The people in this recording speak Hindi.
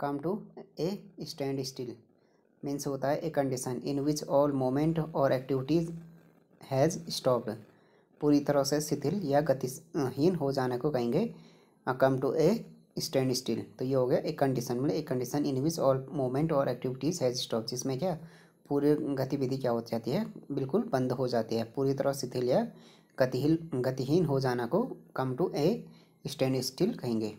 Come to a standstill means होता है a condition in which all movement और एक्टिविटीज़ हैज़ स्टॉप्ड पूरी तरह से शिथिल या गतिहीन हो जाने को कहेंगे come to a stand still तो ये हो गया एक कंडीशन मतलब एक condition in which all movement और एक्टिविटीज़ हैज़ स्टॉप जिसमें क्या, पूरी गतिविधि क्या हो जाती है? बिल्कुल बंद हो जाती है। पूरी तरह शिथिल या गतिहीन गतिहीन हो जाना को come to a stand still कहेंगे।